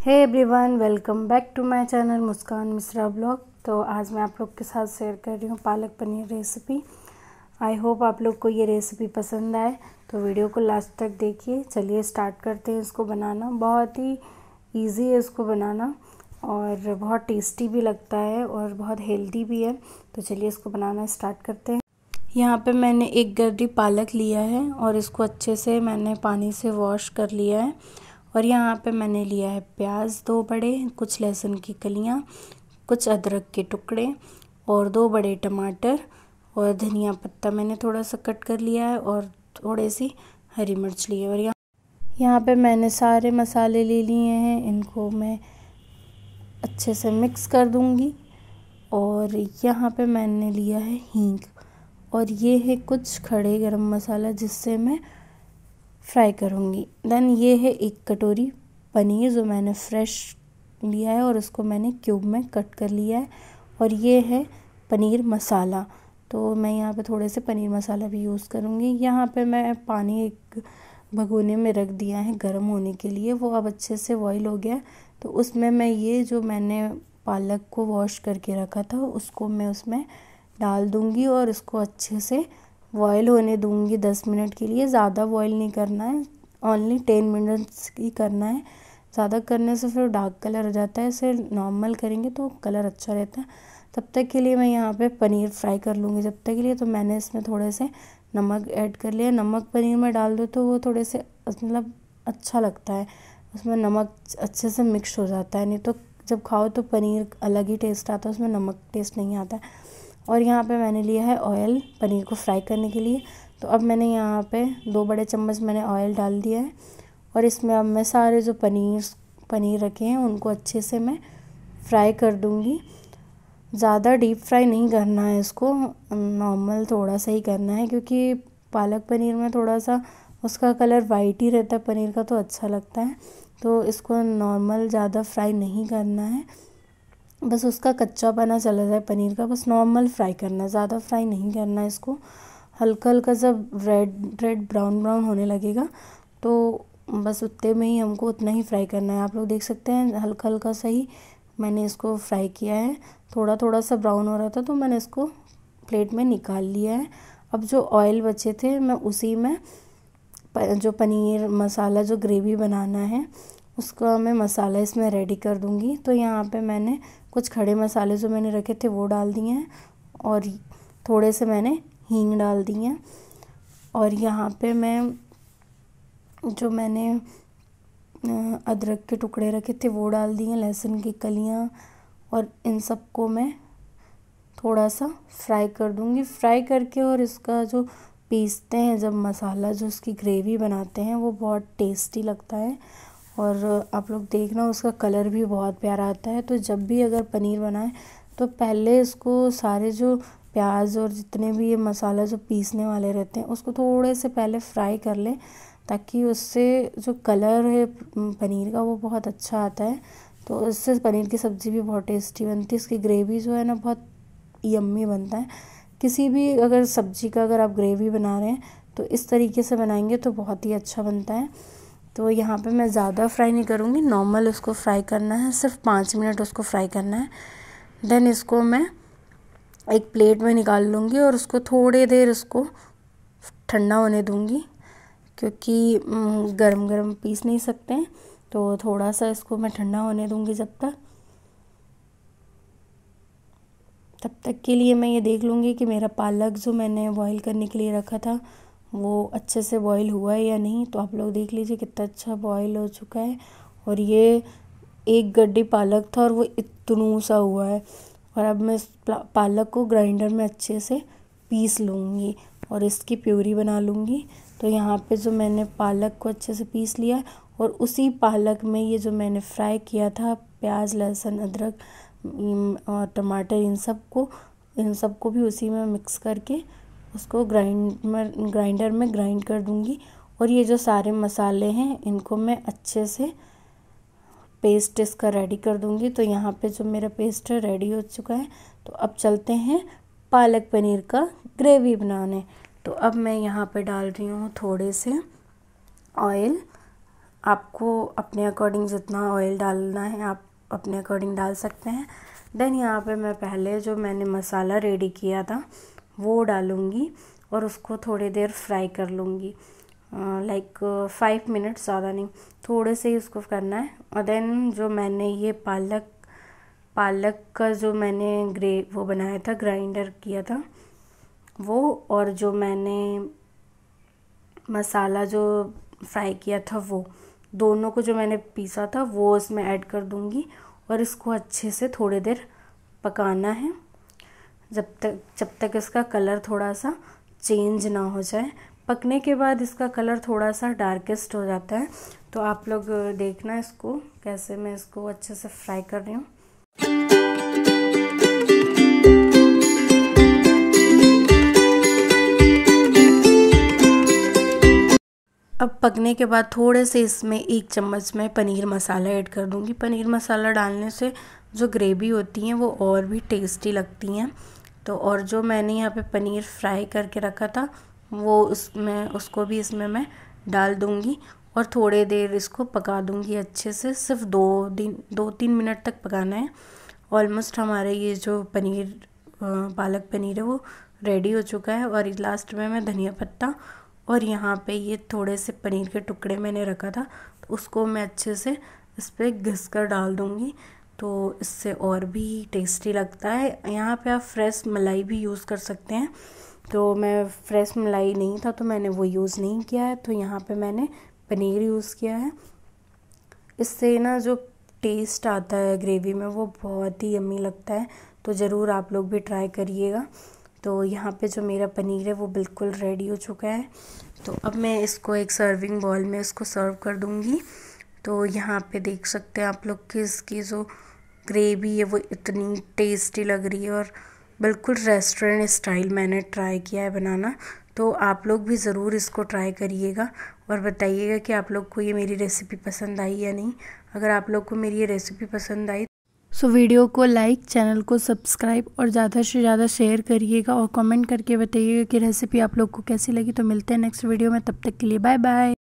Hey everyone welcome back to my channel Muskan Mishra blog तो आज मैं आप लोग के साथ शेयर कर रही हूँ palak paneer recipe I hope आप लोग को ये रेसिपी पसंद आए। तो वीडियो को लास्ट तक देखिए। चलिए स्टार्ट करते हैं इसको बनाना। बहुत ही इजी है इसको बनाना। और बहुत टेस्टी भी लगता है और बहुत हेल्दी भी है। तो चलिए इसको बनाना स्टार्ट करते हैं। यहाँ पे मैंने एक गर्दी पालक लिया है और इसको अच्छे से मैंने पानी से वॉश कर लिया है। और यहाँ पे मैंने लिया है प्याज दो बड़े, कुछ लहसुन की कलियाँ, कुछ अदरक के टुकड़े और दो बड़े टमाटर और धनिया पत्ता मैंने थोड़ा सा कट कर लिया है और थोड़े सी हरी मिर्च ली है। और यहाँ यहाँ पे मैंने सारे मसाले ले लिए हैं, इनको मैं अच्छे से मिक्स कर दूँगी और यहाँ पे मैंने लिया है हींग और ये है कुछ खड़े गरम मसाला जिससे मैं फ्राई करूँगी। देन ये है एक कटोरी पनीर जो मैंने फ्रेश लिया है और उसको मैंने क्यूब में कट कर लिया है और ये है पनीर मसाला। तो मैं यहाँ पे थोड़े से पनीर मसाला भी यूज़ करूँगी। यहाँ पे मैं पानी एक भगोने में रख दिया है गर्म होने के लिए। वो अब अच्छे से बॉईल हो गया। तो उसमें मैं ये जो मैंने पालक को वॉश करके रखा था उसको मैं उसमें डाल दूँगी और इसको अच्छे से बॉयल होने दूँगी दस मिनट के लिए। ज़्यादा बॉयल नहीं करना है ओनली टेन मिनट्स ही करना है। ज़्यादा करने से फिर डार्क कलर हो जाता है, इसे नॉर्मल करेंगे तो कलर अच्छा रहता है। तब तक के लिए मैं यहाँ पे पनीर फ्राई कर लूँगी। जब तक के लिए तो मैंने इसमें थोड़े से नमक ऐड कर लिया। नमक पनीर में डाल दो तो वो थोड़े से मतलब अच्छा लगता है। उसमें नमक अच्छे से मिक्स हो जाता है। नहीं तो जब खाओ तो पनीर अलग ही टेस्ट आता है, उसमें नमक टेस्ट नहीं आता है। और यहाँ पे मैंने लिया है ऑयल पनीर को फ्राई करने के लिए। तो अब मैंने यहाँ पे दो बड़े चम्मच मैंने ऑयल डाल दिया है। और इसमें अब मैं सारे जो पनीर पनीर रखे हैं, उनको अच्छे से मैं फ्राई कर दूँगी। ज़्यादा डीप फ्राई नहीं करना है इसको नॉर्मल थोड़ा सा ही करना है, क्योंकि पालक पनीर में थोड़ा सा उसका कलर वाइट ही रहता है, पनीर का तो अच्छा लगता है। तो इसको नॉर्मल ज़्यादा फ्राई नहीं करना है। बस उसका कच्चा बना चला जाए पनीर का। बस नॉर्मल फ्राई करना है ज़्यादा फ्राई नहीं करना है इसको। हल्का हल्का जब रेड रेड ब्राउन ब्राउन होने लगेगा तो बस उतने में ही हमको उतना ही फ्राई करना है। आप लोग देख सकते हैं हल्का हल्का सा ही मैंने इसको फ्राई किया है। थोड़ा थोड़ा सा ब्राउन हो रहा था तो मैंने इसको प्लेट में निकाल लिया है। अब जो ऑयल बचे थे, मैं उसी में जो पनीर मसाला, जो ग्रेवी बनाना है उसका मैं मसाला इसमें रेडी कर दूँगी। तो यहाँ पे मैंने कुछ खड़े मसाले जो मैंने रखे थे वो डाल दिए हैं और थोड़े से मैंने हींग डाल दी हैं। और यहाँ पे मैं जो मैंने अदरक के टुकड़े रखे थे वो डाल दिए हैं, लहसुन की कलियाँ और इन सबको मैं थोड़ा सा फ्राई कर दूँगी। फ्राई करके और इसका जो पीसते हैं, जब मसाला जो उसकी ग्रेवी बनाते हैं वो बहुत टेस्टी लगता है। और आप लोग देखना, उसका कलर भी बहुत प्यारा आता है। तो जब भी अगर पनीर बनाए तो पहले इसको सारे जो प्याज और जितने भी ये मसाला जो पीसने वाले रहते हैं, उसको थोड़े से पहले फ्राई कर लें, ताकि उससे जो कलर है पनीर का, वो बहुत अच्छा आता है। तो उससे पनीर की सब्ज़ी भी बहुत टेस्टी बनती है। इसकी ग्रेवी जो है ना, बहुत यम्मी बनता है। किसी भी अगर सब्ज़ी का अगर आप ग्रेवी बना रहे हैं तो इस तरीके से बनाएँगे तो बहुत ही अच्छा बनता है। तो यहाँ पे मैं ज़्यादा फ्राई नहीं करूँगी। नॉर्मल उसको फ्राई करना है, सिर्फ़ पाँच मिनट उसको फ्राई करना है। देन इसको मैं एक प्लेट में निकाल लूँगी और उसको थोड़ी देर उसको ठंडा होने दूँगी, क्योंकि गरम गरम पीस नहीं सकते हैं। तो थोड़ा सा इसको मैं ठंडा होने दूँगी जब तक। तब तक के लिए मैं ये देख लूँगी कि मेरा पालक जो मैंने बॉईल करने के लिए रखा था वो अच्छे से बॉईल हुआ है या नहीं तो आप लोग देख लीजिए कितना अच्छा बॉईल हो चुका है। और ये एक गड्डी पालक था और वो इतनू सा हुआ है। और अब मैं पालक को ग्राइंडर में अच्छे से पीस लूँगी और इसकी प्यूरी बना लूँगी। तो यहाँ पे जो मैंने पालक को अच्छे से पीस लिया और उसी पालक में ये जो मैंने फ्राई किया था, प्याज, लहसुन, अदरक और टमाटर, इन सबको इन सबको भी उसी में मिक्स करके उसको ग्राइंड में ग्राइंडर में ग्राइंड कर दूँगी। और ये जो सारे मसाले हैं, इनको मैं अच्छे से पेस्ट इसका रेडी कर दूँगी। तो यहाँ पे जो मेरा पेस्ट है रेडी हो चुका है। तो अब चलते हैं पालक पनीर का ग्रेवी बनाने। तो अब मैं यहाँ पे डाल रही हूँ थोड़े से ऑयल आपको अपने अकॉर्डिंग जितना ऑयल डालना है, आप अपने अकॉर्डिंग डाल सकते हैं। देन यहाँ पे मैं पहले जो मैंने मसाला रेडी किया था वो डालूँगी और उसको थोड़ी देर फ्राई कर लूँगी। लाइक फाइव मिनट्स ज़्यादा नहीं, थोड़े से ही उसको करना है। और देन जो मैंने ये पालक पालक का जो मैंने ग्रे, वो बनाया था ग्राइंडर किया था, वो और जो मैंने मसाला जो फ्राई किया था वो, दोनों को जो मैंने पीसा था वो इसमें ऐड कर दूँगी और इसको अच्छे से थोड़ी देर पकाना है। जब तक जब तक इसका कलर थोड़ा सा चेंज ना हो जाए। पकने के बाद इसका कलर थोड़ा सा डार्केस्ट हो जाता है। तो आप लोग देखना इसको, कैसे मैं इसको अच्छे से फ्राई कर रही हूँ। अब पकने के बाद थोड़े से इसमें एक चम्मच में पनीर मसाला ऐड कर दूँगी। पनीर मसाला डालने से जो ग्रेवी होती हैं वो और भी टेस्टी लगती हैं। तो और जो मैंने यहाँ पे पनीर फ्राई करके रखा था, वो उसमें उसको भी इसमें मैं डाल दूँगी और थोड़े देर इसको पका दूँगी अच्छे से। सिर्फ़ दो दिन, दो तीन मिनट तक पकाना है। ऑलमोस्ट हमारे ये जो पनीर पालक पनीर है वो रेडी हो चुका है और लास्ट में मैं धनिया पत्ता और यहाँ पे ये थोड़े से पनीर के टुकड़े मैंने रखा था तो उसको मैं अच्छे से इस पर घिस कर डाल दूँगी। तो इससे और भी टेस्टी लगता है। यहाँ पे आप फ्रेश मलाई भी यूज़ कर सकते हैं। तो मैं फ्रेश मलाई नहीं था तो मैंने वो यूज़ नहीं किया है। तो यहाँ पे मैंने पनीर यूज़ किया है। इससे ना जो टेस्ट आता है ग्रेवी में, वो बहुत ही यम्मी लगता है। तो ज़रूर आप लोग भी ट्राई करिएगा। तो यहाँ पे जो मेरा पनीर है, वो बिल्कुल रेडी हो चुका है। तो अब मैं इसको एक सर्विंग बॉल में इसको सर्व कर दूँगी। तो यहाँ पे देख सकते हैं आप लोग कि इसकी जो ग्रेवी है वो इतनी टेस्टी लग रही है और बिल्कुल रेस्टोरेंट स्टाइल मैंने ट्राई किया है बनाना। तो आप लोग भी ज़रूर इसको ट्राई करिएगा और बताइएगा कि आप लोग को ये मेरी रेसिपी पसंद आई या नहीं। अगर आप लोग को मेरी ये रेसिपी पसंद आई सो so, वीडियो को लाइक चैनल को सब्सक्राइब और ज़्यादा से ज़्यादा शेयर करिएगा और कमेंट करके बताइएगा कि रेसिपी आप लोग को कैसी लगी। तो मिलते हैं नेक्स्ट वीडियो में तब तक के लिए बाय बाय